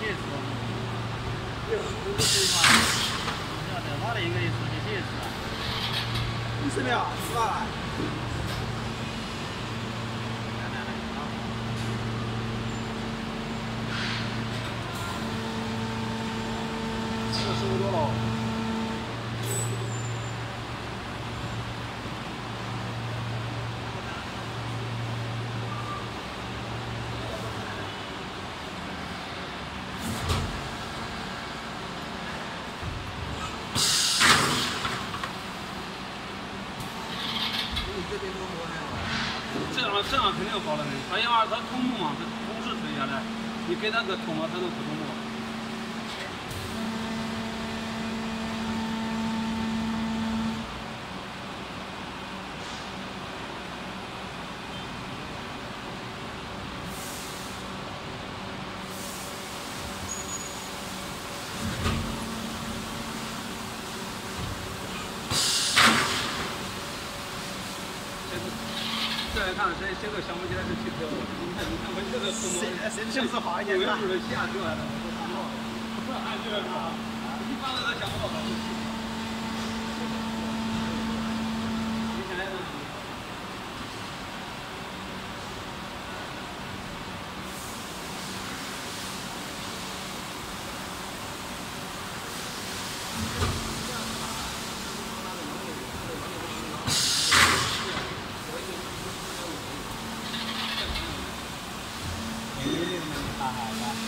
些事。有，有可以嘛？不晓得，哪里应该有时间写事啊？五十秒，是吧？四十五多少。这样肯定要高了很。他要他通木嘛，他同时推下来，你给他个通嘛，他都不通木。这来看，这这个想不起来是汽车？你看，你看我这个通木，谁谁是华研的我有时候下出来了，我按这个，一般的都想不到。はいはい。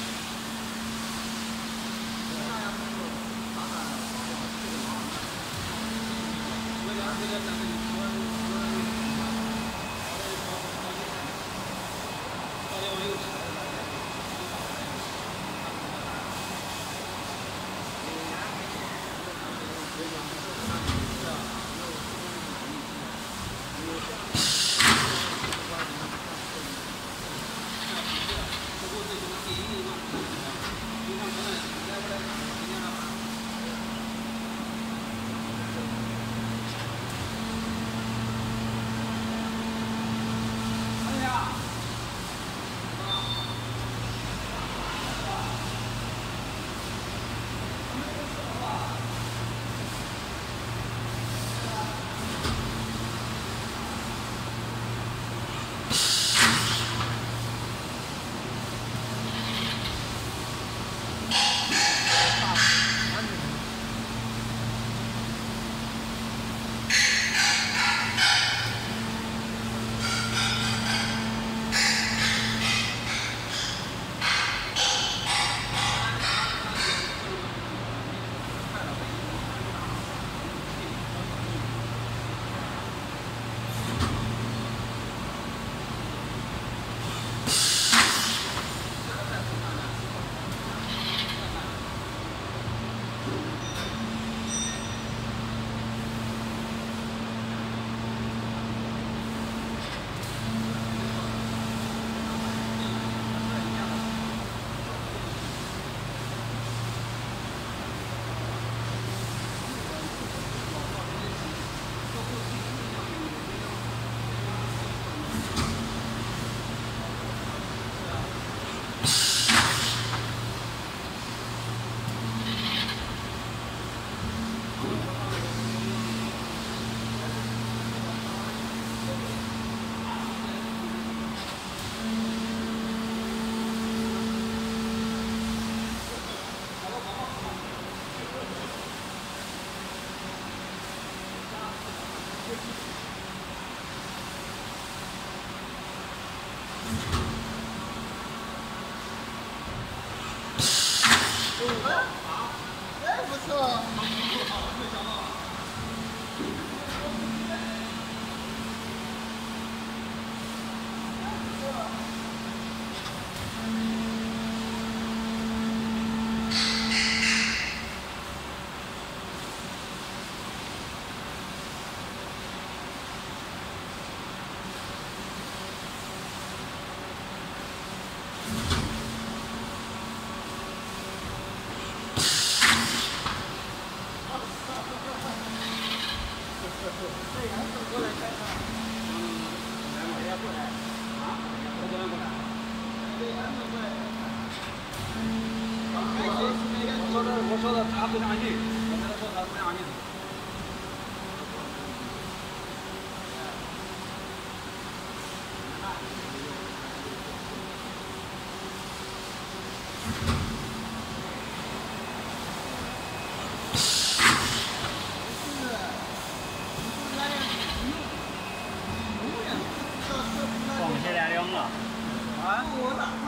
嗯。真不错。وصلت عبد العزيز وصلت عبد العزيز Thank you. 信。放下来两个。啊，我的。